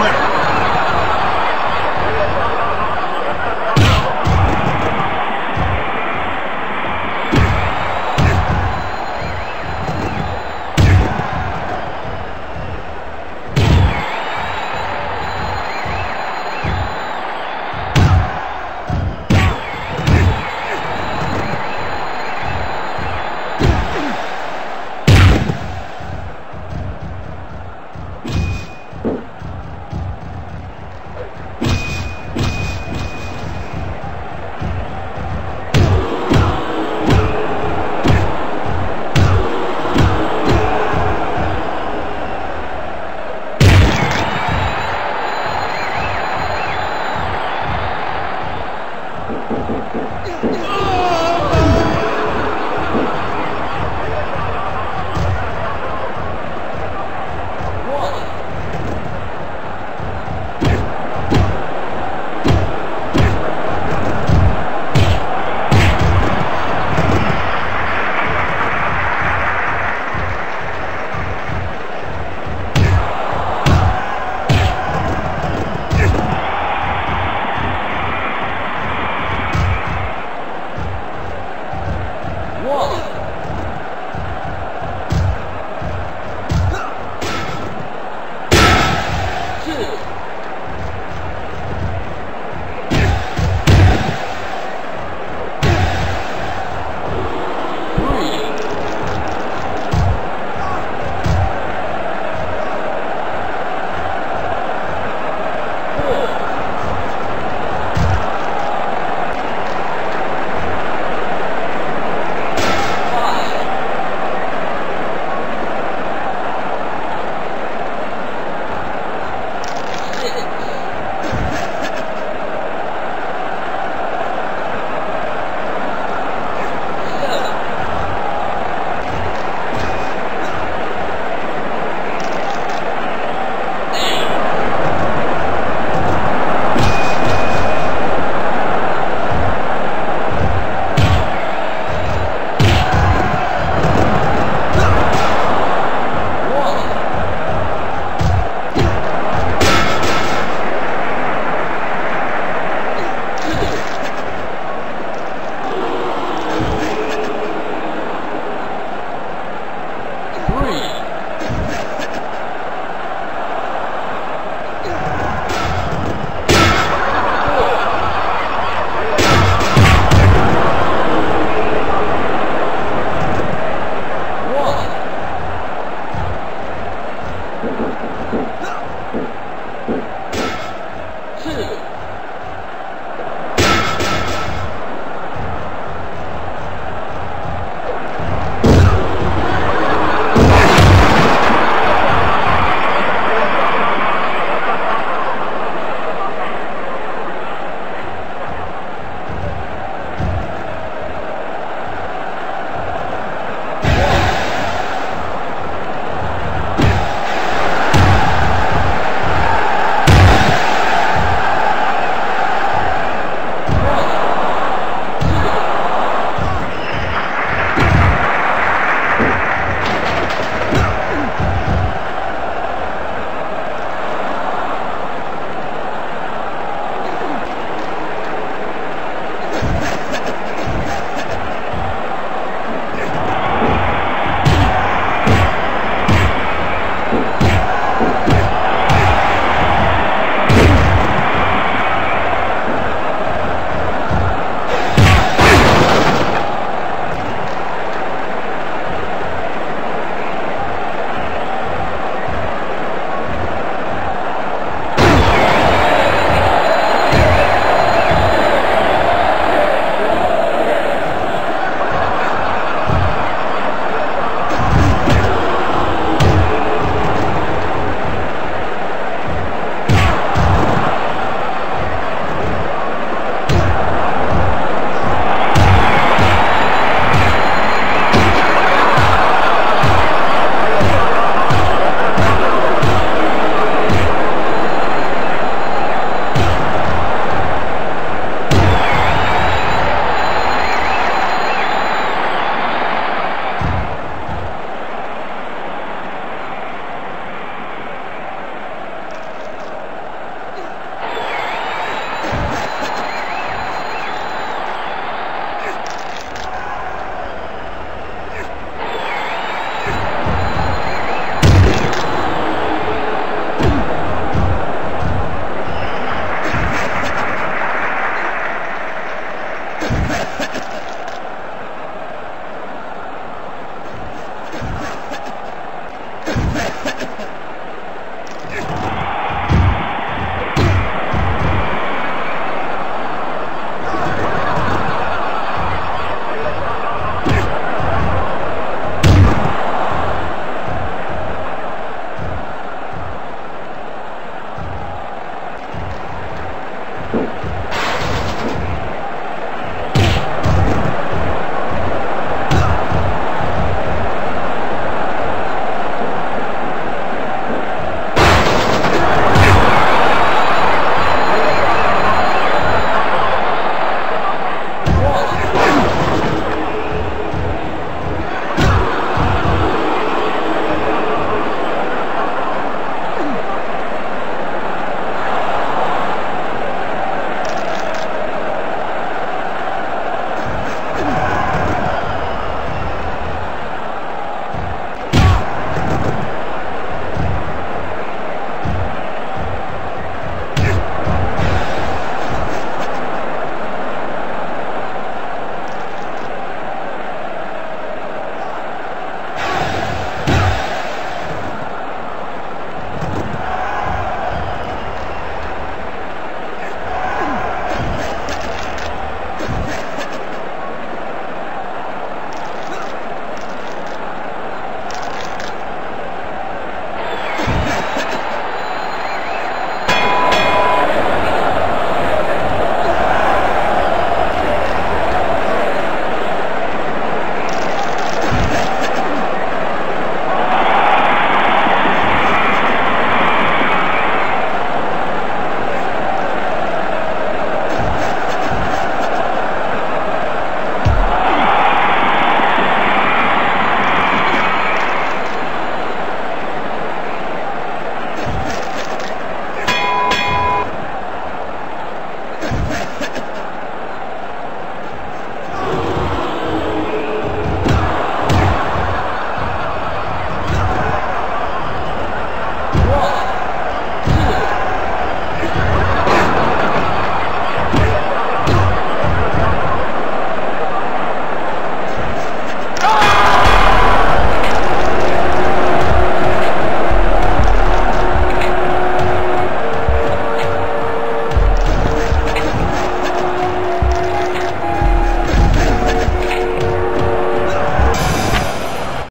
winner.